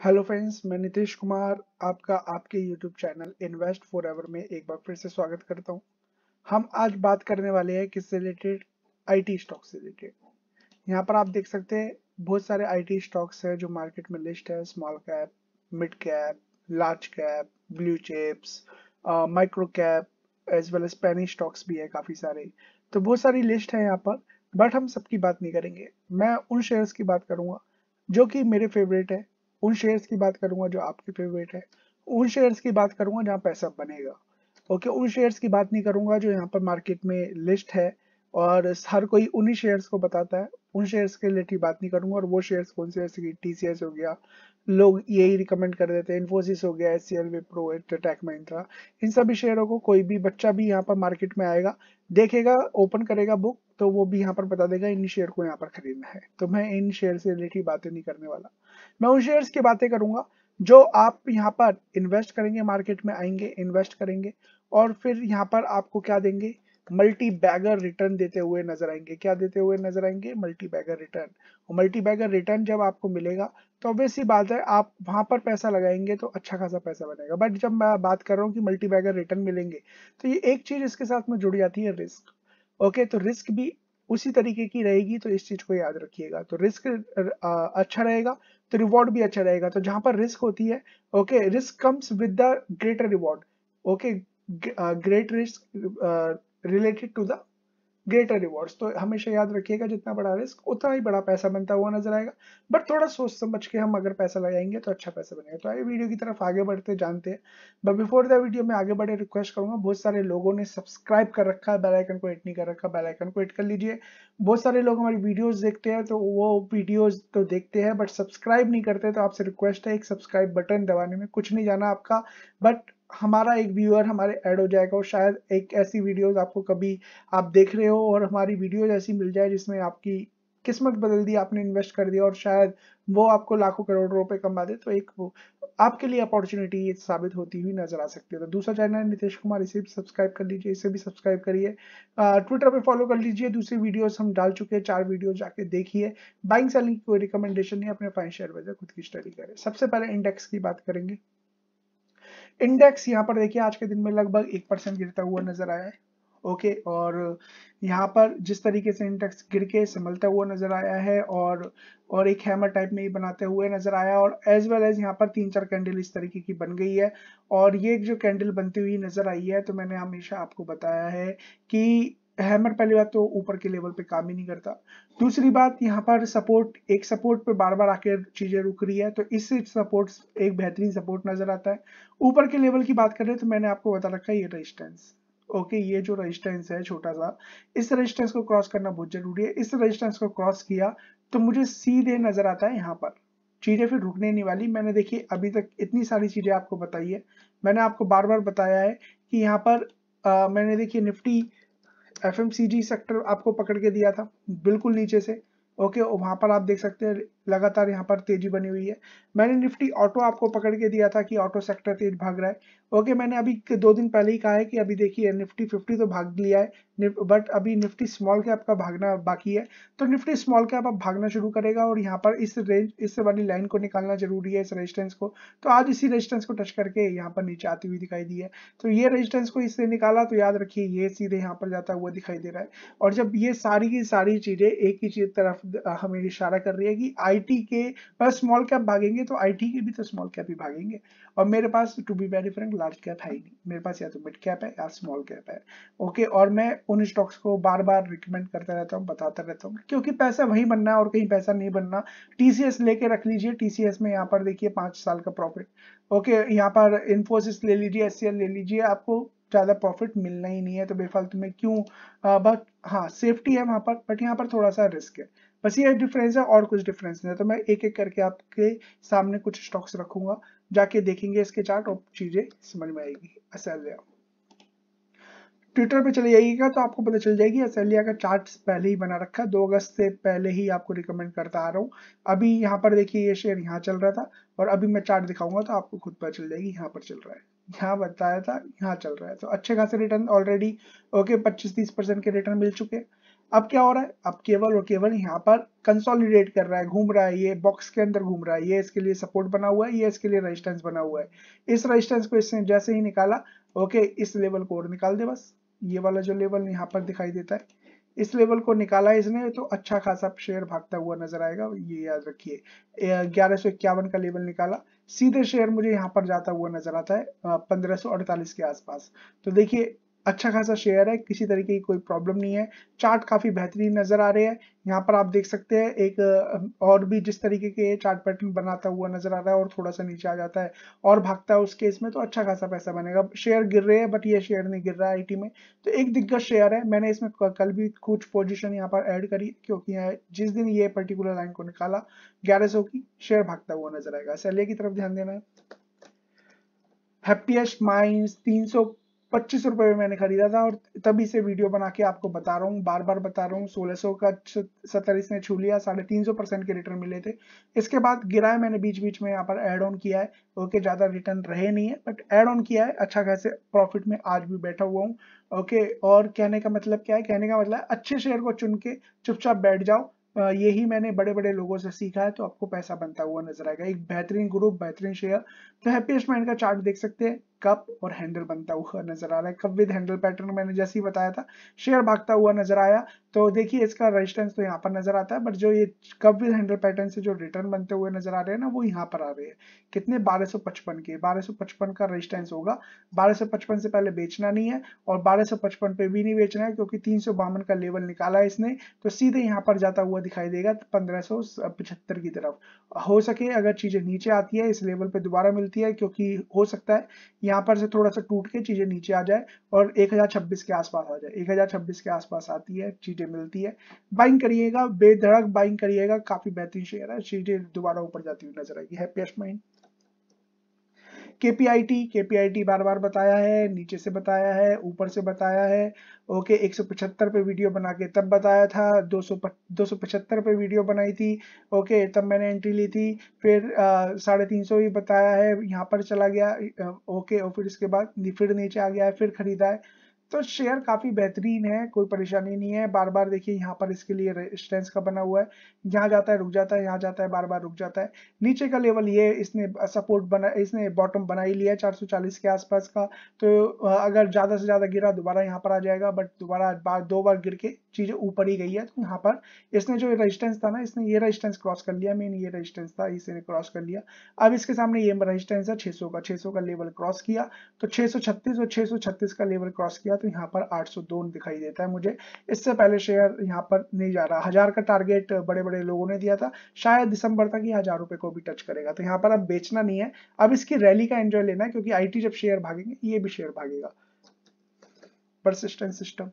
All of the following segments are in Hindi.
हेलो फ्रेंड्स मैं नितीश कुमार आपका, आपके YouTube channel invest for ever में एक बार फिर से स्वागत करता हूँ। हम आज बात करने वाले हैं किससे रिलेटेड आईटी स्टॉक से रिलेटेड यहाँ पर आप देख सकते हैं, बहुत सारे आईटी स्टॉक्स हैं जो मार्केट में लिस्ट है small cap mid cap large cap blue chips micro cap as well as penny stocks भी है काफ़ी सारे। तो बहुत सारी लिस्ट है यहाँ पर बट हम सबकी बात नहीं करेंगे। मैं उन शेयर्स की बात करूँगा, जो कि मेरे फेवरेट है। उन शेयर्स की बात करूँगा जो आपके फेवरेट है। उन शेयर्स की बात करूँगा जहाँ पैसा बनेगा। ओके उन शेयर्स की बात नहीं करूँगा जो यहाँ पर मार्केट में लिस्ट है और हर कोई उन्हीं शेयर्स को बताता है। उन शेयर्स के रिलेटेड बात नहीं करूँगा और वो शेयर्स कौन से जैसे कि हो गया, लोग यही रिकमेंड कर देते हैं। इन्फोसिस हो गया H C L Wipro Tech Mahindra इन सभी शेयरों को कोई भी बच्चा भी यहाँ पर मार्केट में आएगा, देखेगा ओपन करेगा बुक तो वो भी यहाँ पर बता देगा इन शेयर को यहाँ पर खरीदना है। तो मैं इन शेयर से रिलेटेड बातें नहीं करने वाला। मैं उन शेयर्स की बातें करूँगा, जो आप यहाँ पर इन्वेस्ट करेंगे मार्केट में आएँगे इन्वेस्ट करेंगे, और फिर यहाँ पर आपको क्या देंगे? मल्टी बैगर रिटर्न देते हुए नज़र आएँगे। क्या देते हुए नज़र आएँगे? Multi bagger return multi bagger return जब आपको मिलेगा तो ऑब्वियस सी बात है, आप वहाँ पर पैसा लगाएँगे तो अच्छा खासा पैसा बनेगा। बट जब मैं बात कर रहा हूँ कि मल्टी बैगर रिटर्न मिलेंगे तो ये एक चीज़ इसके साथ में जुड़ जाती है रिस्क ओके तो रिस्क भी उसी तरीके की रहेगी तो इस चीज़ को याद रखिएगा। तो रिस्क अच्छा रहेगा तो रिवॉर्ड भी अच्छा रहेगा। तो जहाँ पर रिस्क होती है okay risk comes with the greater reward okay great risk related to the greater rewards तो हमेशा याद रखिएगा, जितना बड़ा रिस्क उतना ही बड़ा पैसा बनता हुआ नज़र आएगा। बट थोड़ा सोच समझ के हम अगर पैसा लगाएँगे तो अच्छा पैसा बनेगा। तो आइए वीडियो की तरफ़ आगे बढ़ते, जानते हैं। बट बिफोर द वीडियो में आगे बढ़े रिक्वेस्ट करूँगा, बहुत सारे लोगों ने सब्सक्राइब कर रखा है बेलाइकन को हिट नहीं कर रखा बेलाइकन को हिट कर लीजिए। बहुत सारे लोग हमारी वीडियोज़ देखते हैं तो वो वीडियोज़ तो देखते हैं बट सब्सक्राइब नहीं करते तो आपसे रिक्वेस्ट है, एक सब्सक्राइब बटन दबाने में। कुछ नहीं जाना आपका बट हमारा एक व्यूअर हमारे ऐड हो जाएगा और शायद एक ऐसी वीडियोस आपको कभी आप देख रहे हो और हमारी वीडियोज़ ऐसी मिल जाए जिसमें आपकी किस्मत बदल दी, आपने इन्वेस्ट कर दिया और शायद वो आपको लाखों करोड़ रुपए कमा दे तो एक वो आपके लिए अपॉर्चुनिटी साबित होती हुई नज़र आ सकती है। तो दूसरा चैनल नितेश कुमार, इसे भी सब्सक्राइब कर लीजिए, इसे भी सब्सक्राइब करिए। ट्विटर पे फॉलो कर लीजिए, दूसरी वीडियोस हम डाल चुके हैं, चार वीडियो जाके देखिए। बाइंग सेलिंग की कोई रिकमेंडेशन नहीं, अपने फाइन शेयर वजह खुद की स्टडी करें। सबसे पहले इंडेक्स की बात करेंगे। इंडेक्स यहाँ पर देखिए, आज के दिन में लगभग एक परसेंट गिरता हुआ नज़र आया है। ओके और यहाँ पर जिस तरीके से इंडेक्स गिर के संभलता हुआ नज़र आया है और और एक हैमर टाइप में ही बनाते हुए नज़र आया और एज वेल एज यहाँ पर तीन चार कैंडल इस तरीके की बन गई है। और ये जो कैंडल बनती हुई नज़र आई है तो मैंने हमेशा आपको बताया है कि हैमर पहली बात तो ऊपर के लेवल पे काम ही नहीं करता। दूसरी बात यहाँ पर सपोर्ट एक सपोर्ट पे बार बार आकर चीज़ें रुक रही है तो इस सपोर्ट एक बेहतरीन सपोर्ट नज़र आता है। ऊपर के लेवल की बात करें तो मैंने आपको बता रखा है ये रेजिस्टेंस ओके ये जो रेजिस्टेंस है छोटा सा इस रेजिस्टेंस को क्रॉस करना बहुत ज़रूरी है। इस रेजिस्टेंस को क्रॉस किया तो मुझे सीधे नज़र आता है यहाँ पर। चीज़ें फिर रुकने नहीं वाली। मैंने देखी अभी तक इतनी सारी चीज़ें आपको बताई है। मैंने आपको बार बार बताया है कि यहाँ पर आ, मैंने देखिए निफ्टी एफएमसीजी सेक्टर आपको पकड़ के दिया था, बिल्कुल नीचे से। ओके वहाँ पर आप देख सकते हैं लगातार यहाँ पर तेज़ी बनी हुई है। मैंने निफ्टी ऑटो आपको पकड़ के दिया था कि ऑटो सेक्टर तेज भाग रहा है। ओके, मैंने अभी दो दिन पहले ही कहा है कि अभी देखिए निफ्टी फिफ्टी तो भाग लिया है बट अभी निफ्टी स्मॉल कैप का भागना बाकी है। तो निफ्टी स्मॉल कैप अब भागना शुरू करेगा और यहाँ पर इस रेंज, इस वाली लाइन को निकालना ज़रूरी है इस रेजिस्टेंस को। तो आज इसी रेजिस्टेंस को टच करके यहाँ पर नीचे आती हुई दिखाई दी है। तो ये रेजिस्टेंस को इससे निकाला तो याद रखिए ये सीधे यहाँ पर जाता हुआ दिखाई दे रहा है। और जब ये सारी की सारी चीज़ें एक ही चीज़ तरफ़ हमें इशारा कर रही है कि आईटी के पर स्मॉल कैप भागेंगे तो आईटी के भी तो स्मॉल कैप ही भागेंगे। और मेरे पास to be very frank large cap है ही नहीं। मेरे पास या तो मिड कैप है या स्मॉल कैप है। ओके और मैं उन स्टॉक्स को बार बार रिकमेंड करता रहता हूँ, बताता रहता हूँ, क्योंकि पैसा वही बनना है और कहीं पैसा नहीं बनना। टीसीएस लेके रख लीजिए। टीसीएस में यहाँ पर देखिए पाँच साल का प्रॉफिट ओके यहाँ पर इन्फोसिस ले लीजिए एस ले लीजिए, आपको ज़्यादा प्रॉफिट मिलना ही नहीं है तो बेफालतू में क्यों? बट हाँ सेफ्टी है वहाँ पर बट यहाँ पर थोड़ा सा रिस्क है। बस ये डिफरेंस है और कुछ डिफरेंस नहीं है। तो मैं एक एक करके आपके सामने कुछ स्टॉक्स रखूँगा, जाके देखेंगे इसके चार्ट और चीज़ें समझ में आएगी। असलिया ट्विटर पे चले जाइएगा तो आपको पता चल जाएगी असलिया का चार्ट पहले ही बना रखा है। दो अगस्त से पहले ही आपको रिकमेंड करता आ रहा हूँ। अभी यहाँ पर देखिए ये शेयर यहाँ चल रहा था और अभी मैं चार्ट दिखाऊँगा तो आपको खुद पता चल जाएगी यहाँ पर चल रहा है। यहाँ बताया था, यहाँ चल रहा है। तो अच्छे खासे रिटर्न ऑलरेडी ओके पच्चीस तीस परसेंट के रिटर्न मिल चुके अब क्या हो रहा है? अब केवल और केवल यहाँ पर कंसोलिडेट कर रहा है, घूम रहा है, ये बॉक्स के अंदर घूम रहा है, ये इसके लिए सपोर्ट बना हुआ है, ये इसके लिए रेजिस्टेंस बना हुआ है। इस रेजिस्टेंस को इसने जैसे ही निकाला ओके इस लेवल को और निकाल दे बस। ये वाला जो लेवल यहाँ पर दिखाई देता है, इस लेवल को निकाला इसने तो अच्छा खासा शेयर भागता हुआ नज़र आएगा, ये याद रखिए। ग्यारह का लेवल निकाला, सीधे शेयर मुझे यहाँ पर जाता हुआ नज़र आता है पंद्रह के आसपास। तो देखिए अच्छा खासा शेयर है, किसी तरीके की कोई प्रॉब्लम नहीं है। चार्ट काफ़ी बेहतरीन नज़र आ रहे हैं। यहाँ पर आप देख सकते हैं, एक और भी जिस तरीके के चार्ट पैटर्न बनाता हुआ नज़र आ रहा है और थोड़ा सा नीचे आ जाता है और भागता है उस केस में तो अच्छा खासा पैसा बनेगा। शेयर गिर रहे हैं बट ये शेयर नहीं गिर रहा है में। तो एक दिग्गज शेयर है। मैंने इसमें कल भी कुछ पोजिशन यहाँ पर एड करी, क्योंकि जिस दिन ये पर्टिकुलर लाइन को निकाला, ग्यारह की शेयर भागता हुआ नज़र आएगा। सैलिया की तरफ़ ध्यान देना है। हैप्पीएस्ट माइंस 300 पच्चीस रुपए में मैंने खरीदा था और तभी से वीडियो बना के आपको बता रहा हूँ, बार बार बता रहा हूँ, सोलह सौ का सत्तर इसने छू लिया, साढ़े तीन सौ परसेंट के रिटर्न मिले थे। इसके बाद गिरा है मैंने बीच बीच में, यहाँ पर एड ऑन किया है। ओके ज़्यादा रिटर्न रहे नहीं है बट एड ऑन किया है अच्छा खासे प्रॉफिट में आज भी बैठा हुआ हूँ। ओके और कहने का मतलब क्या है? कहने का मतलब अच्छे शेयर को चुन के चुपचाप बैठ जाओ। यही मैंने बड़े बड़े लोगों से सीखा है तो आपको पैसा बनता हुआ नज़र आएगा। एक बेहतरीन ग्रुप बेहतरीन शेयर तो हैप्पीएस्ट माइंड का चार्ट देख सकते हैं। कप और हैंडल बनता हुआ नज़र आ रहा है। कप विद हैंडल पैटर्न मैंने जैसे ही बताया था, शेयर भागता हुआ नज़र आया। तो देखिए, इसका रेजिस्टेंस तो यहाँ पर नज़र आता है बट जो ये कप विद हैंडल पैटर्न से जो रिटर्न बनते हुए नज़र आ रहे हैं ना, वो यहाँ पर आ रहे हैं। कितने? 1255 के। 1255 का रेजिस्टेंस होगा। 1255 से पहले बेचना नहीं है और 1255 पे भी नहीं बेचना है, क्योंकि तीन सौ बावन का लेवल निकाला है इसने। तो सीधे यहाँ पर जाता हुआ दिखाई देगा पंद्रह की तरफ़। हो सके अगर चीज़ें नीचे आती है, इस लेवल पे दोबारा मिलती है, क्योंकि हो सकता है यहाँ पर से थोड़ा सा टूट के चीज़ें नीचे आ जाए और 1026 के आसपास आ जाए। 1026 के आसपास आती है, चीज़ें मिलती है। बाइंग करिएगा, बेधड़क बाइंग करिएगा, काफ़ी बेहतरीन शेयर है। चीज़ें दोबारा ऊपर जाती हुई नज़र आएगी। हैप्पीएस्ट माइंड केपीआईटी केपीआईटी बार बार बताया है, नीचे से बताया है, ऊपर से बताया है। ओके 175 पे वीडियो बना के तब बताया था 200 275 पे वीडियो बनाई थी। ओके, तब मैंने एंट्री ली थी, फिर साढ़े तीन सौ भी बताया है, यहाँ पर चला गया ओके, और फिर इसके बाद फिर नीचे आ गया है, फिर खरीदा है। तो शेयर काफ़ी बेहतरीन है, कोई परेशानी नहीं है। बार बार देखिए, यहाँ पर इसके लिए रेजिस्टेंस का बना हुआ है। यहाँ जाता है, रुक जाता है, यहाँ जाता है बार बार रुक जाता है। नीचे का लेवल ये इसने सपोर्ट बना, इसने बॉटम बना ही लिया है 440 के आसपास का। तो अगर ज़्यादा से ज़्यादा गिरा, दोबारा यहाँ पर आ जाएगा बट दोबारा बार दो बार गिर के चीज़ें ऊपर ही गई है तो यहाँ पर इसने जो रजिस्टेंस था ना, इसने ये रजिस्टेंस क्रॉस कर लिया मेन ये रजिस्टेंस था इसने क्रॉस कर लिया। अब इसके सामने ये रजिस्टेंस है 600 का 600 का लेवल क्रॉस किया। तो 636 और 636 का लेवल क्रॉस किया। तो यहाँ पर 802 दिखाई देता है मुझे। इससे पहले शेयर यहाँ पर नहीं जा रहा। हज़ार का टारगेट बड़े बड़े लोगों ने दिया था। शायद दिसंबर तक ही हज़ार रुपए को भी टच करेगा। तो यहाँ पर अब बेचना नहीं है। अब इसकी रैली का एंजॉय लेना है क्योंकि आईटी जब शेयर भागेंगे, ये भी शेयर भागेगा। परसिस्टेंट सिस्टम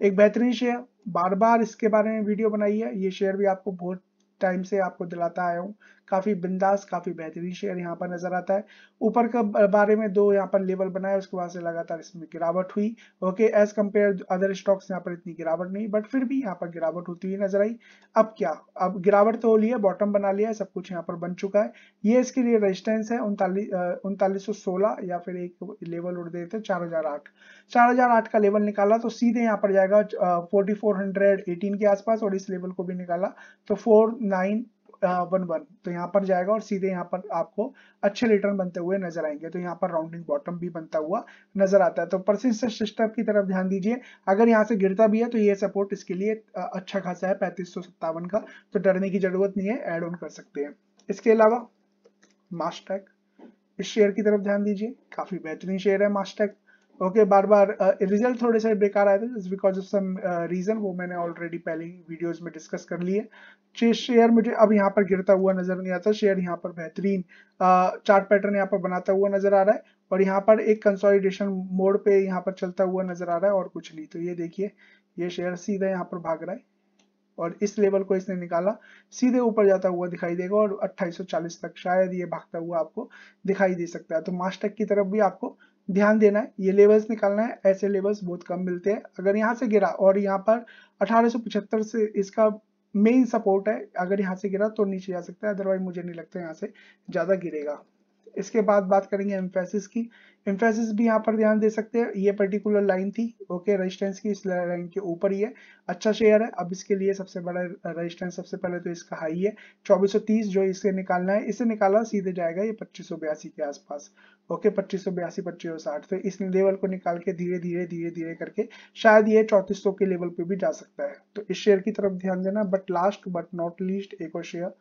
एक बेहतरीन शेयर बार बार इसके बारे में वीडियो बनाई है। ये शेयर भी आपको बहुत टाइम से आपको दिलाता आया हूँ। काफ़ी बिंदास, काफ़ी बेहतरीन शेयर यहाँ पर नज़र आता है। ऊपर के बारे में दो यहाँ पर लेवल बनाया उसके बाद से लगातार इसमें गिरावट हुई। Okay as compare other stocks यहाँ पर इतनी गिरावट नहीं बट फिर भी यहाँ पर गिरावट होती हुई नज़र आई। अब क्या? अब गिरावट तो हो लिया बॉटम बना लिया, सब कुछ यहाँ पर बन चुका है। ये इसके लिए रेजिस्टेंस है उनतालीस उनतालीस या फिर एक लेवल उड़ देते चार हज़ार आठ। चार हज़ार आठ का लेवल निकाला तो सीधे यहाँ पर जाएगा फोर्टी फोर हंड्रेड एटीन के आसपास और इस लेवल को भी निकाला तो फोर नाइन वन वन। तो यहाँ पर जाएगा और सीधे यहाँ पर आपको अच्छे रिटर्न बनते हुए नज़र आएँगे। तो यहाँ पर राउंडिंग बॉटम भी बनता हुआ नज़र आता है। तो परसिस्टेंट सिस्टम की तरफ़ ध्यान दीजिए, अगर यहाँ से गिरता भी है तो ये सपोर्ट इसके लिए अच्छा खासा है, पैंतीस का। तो डरने की ज़रूरत नहीं है एड ऑन कर सकते हैं। इसके अलावा मास्टैक इस शेयर की तरफ़ ध्यान दीजिए। काफ़ी बेहतरीन शेयर है मास्टैक ओके बार बार रिज़ल्ट थोड़े से बेकार आए थे बिकॉज़ ऑफ़ सम रीजन वो मैंने ऑलरेडी पहले वीडियोस में डिस्कस कर लिए शेयर मुझे अब यहाँ पर गिरता हुआ नज़र नहीं आता शेयर यहाँ पर बेहतरीन चार्ट पैटर्न यहाँ पर बनाता हुआ नज़र आ रहा है और यहाँ पर एक कंसोलिडेशन मोड पे यहाँ पर चलता हुआ नज़र आ रहा है और कुछ नहीं। तो ये देखिए, ये शेयर सीधा यहाँ पर भाग रहा है और इस लेवल को इसने निकाला, सीधे ऊपर जाता हुआ दिखाई देगा और 2840 तक शायद ये भागता हुआ आपको दिखाई दे सकता है। तो मास्टक की तरफ़ भी आपको ध्यान देना है, ये लेवल्स निकालना है, ऐसे लेवल्स बहुत कम मिलते हैं। अगर यहाँ से गिरा और यहाँ पर अठारह से इसका मेन सपोर्ट है, अगर यहाँ से गिरा तो नीचे जा सकता है अदरवाइज़ मुझे नहीं लगता यहाँ से ज़्यादा गिरेगा। इसके बाद बात करेंगे एम्फेसिस की। एम्फेसिस भी यहाँ पर ध्यान दे सकते हैं। ये पर्टिकुलर लाइन थी। ओके रेजिस्टेंस की इस लाइन के ऊपर ही है। अच्छा शेयर है। अब इसके लिए सबसे बड़ा रेजिस्टेंस सबसे पहले तो इसका हाई है। 2430 जो इसे निकालना है इसे निकाला सीधे जाएगा ये पच्चीस के आसपास। ओके पच्चीस सौ बयासी, पच्चीस साठ। तो इस लेवल को निकाल के धीरे धीरे धीरे धीरे करके शायद ये चौतीस के लेवल पे भी जा सकता है। तो इस शेयर की तरफ़ ध्यान देना। But last but not least एक और शेयर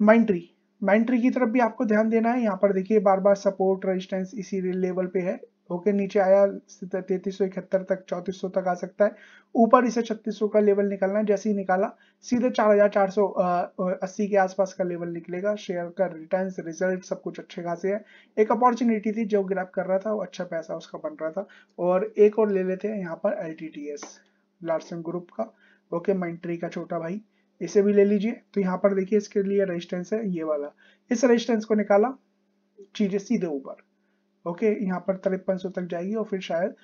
माइंट्री माइंट्री की तरफ़ भी आपको ध्यान देना है। यहाँ पर देखिए बार बार सपोर्ट रेजिस्टेंस इसी लेवल पे है। ओके नीचे आया, तैतीस सौ इकहत्तर तक, चौतीस सौ तक आ सकता है। ऊपर इसे छत्तीस सौ का लेवल निकलना है। जैसे ही निकाला, सीधे चार हज़ार चार सौ अस्सी के आसपास का लेवल निकलेगा। शेयर का रिटर्न रिज़ल्ट सब कुछ अच्छे खासे है। एक अपॉर्चुनिटी थी, जो ग्रैप कर रहा था, वो अच्छा पैसा उसका बन रहा था। और एक और ले लेते हैं यहाँ पर एस लार्सन ग्रुप का। ओके माइंट्री का छोटा भाई। इसे भी ले लीजिए। तो यहाँ पर देखिए इसके लिए रेजिस्टेंस है, ये वाला। इस रेजिस्टेंस को निकाला, चीज़ें सीधे ऊपर। ओके यहाँ पर तिरपन सौ तक जाएगी और फिर शायद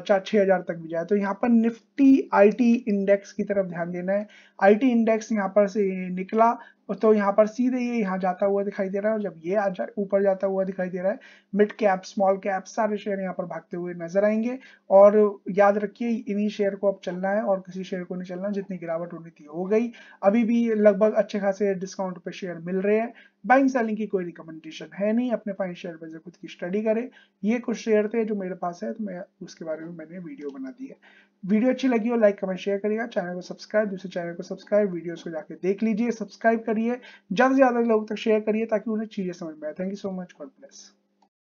चार, छह हज़ार तक भी जाए। तो यहाँ पर निफ्टी आईटी इंडेक्स की तरफ़ ध्यान देना है। आईटी इंडेक्स यहाँ पर से निकला तो यहाँ पर सीधे ये यहाँ जाता हुआ दिखाई दे रहा है और जब ये ऊपर जाता हुआ दिखाई दे रहा है, मिड कैप, स्मॉल कैप, सारे शेयर यहाँ पर भागते हुए नज़र आएँगे। और याद रखिए, इन्हीं शेयर को अब चलना है और किसी शेयर को नहीं चलना, जितनी गिरावट होनी थी हो गई। अभी भी लगभग अच्छे खासे डिस्काउंट पे शेयर मिल रहे हैं। बाइंग सेलिंग की कोई रिकमेंडेशन है नहीं। अपने फाइन शेयर एडवाइजर खुद की स्टडी करें। ये कुछ शेयर थे जो मेरे पास है तो मैं उसके बारे में मैंने वीडियो बना दी है। वीडियो अच्छी लगी हो लाइक कमेंट शेयर करिएगा। चैनल को सब्सक्राइब दूसरे चैनल को सब्सक्राइब वीडियोस को जाकर देख लीजिए सब्सक्राइब करिए। ज़्यादा से ज़्यादा लोगों तक शेयर करिए ताकि उन्हें चीज़ें समझ में आए। Thank you so much God bless